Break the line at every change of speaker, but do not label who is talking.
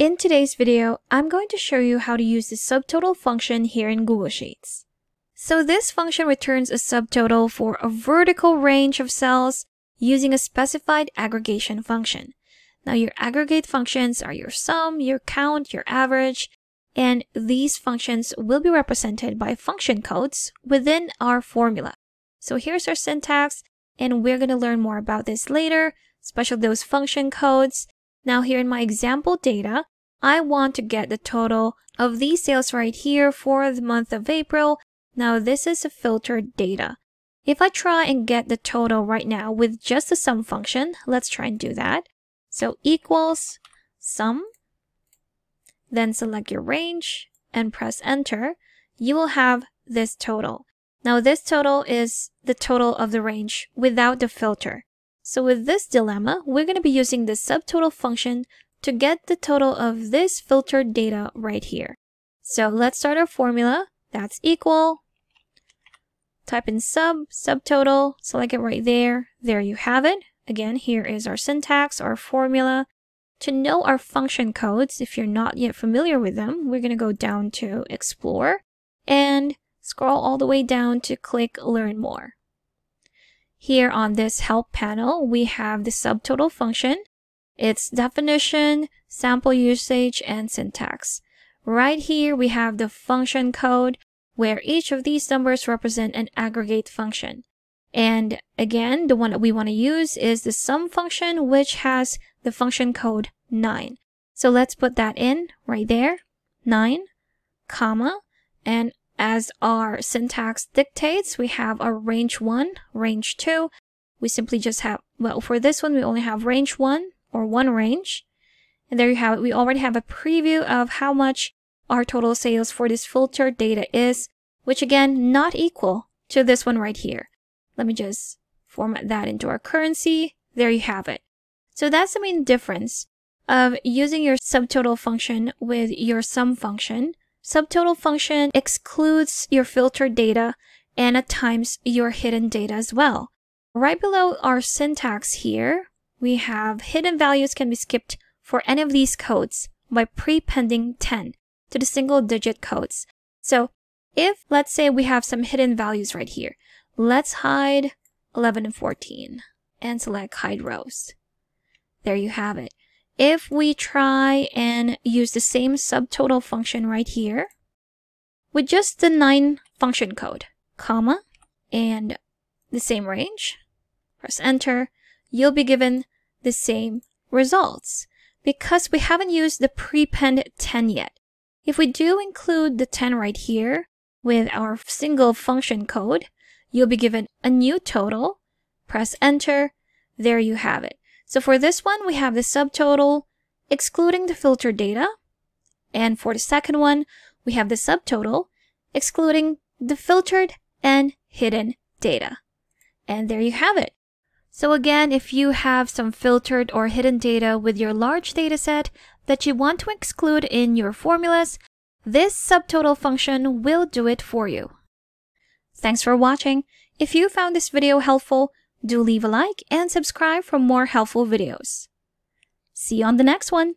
In today's video, I'm going to show you how to use the subtotal function here in Google Sheets. So this function returns a subtotal for a vertical range of cells using a specified aggregation function. Now your aggregate functions are your sum, your count, your average, and these functions will be represented by function codes within our formula. So here's our syntax, and we're going to learn more about this later, especially those function codes. Now here in my example data, I want to get the total of these sales right here for the month of April. Now this is a filtered data. If I try and get the total right now with just the sum function, let's try and do that. So equals sum, then select your range and press enter, you will have this total. Now this total is the total of the range without the filter. So with this dilemma, we're going to be using the subtotal function to get the total of this filtered data right here. So let's start our formula. That's equal. Type in sub, subtotal, select it right there. There you have it. Again, here is our syntax, our formula. To know our function codes, if you're not yet familiar with them, we're going to go down to Explore and scroll all the way down to click Learn More. Here on this Help panel, we have the subtotal function, its definition, sample usage, and syntax. Right here, we have the function code, where each of these numbers represent an aggregate function. And again, the one that we want to use is the sum function, which has the function code 9. So let's put that in right there, 9, comma, and as our syntax dictates, we have our range 1, range 2. We simply just have, well, for this one, we only have range 1 or one range. And there you have it. We already have a preview of how much our total sales for this filtered data is, which again, not equal to this one right here. Let me just format that into our currency. There you have it. So that's the main difference of using your subtotal function with your sum function. Subtotal function excludes your filtered data and at times your hidden data as well. Right below our syntax here, we have hidden values can be skipped for any of these codes by prepending 10 to the single digit codes. So if let's say we have some hidden values right here, Let's hide 11 and 14 and select hide rows. There you have it. If we try and use the same subtotal function right here with just the 9 function code, comma, and the same range, press enter, you'll be given the same results because we haven't used the prepend 10 yet. If we do include the 10 right here with our single function code, you'll be given a new total. Press enter. There you have it. So for this one, we have the subtotal excluding the filter data. And for the second one, we have the subtotal excluding the filtered and hidden data. And there you have it. So again, if you have some filtered or hidden data with your large dataset that you want to exclude in your formulas, this subtotal function will do it for you. Thanks for watching. If you found this video helpful, do leave a like and subscribe for more helpful videos. See you on the next one.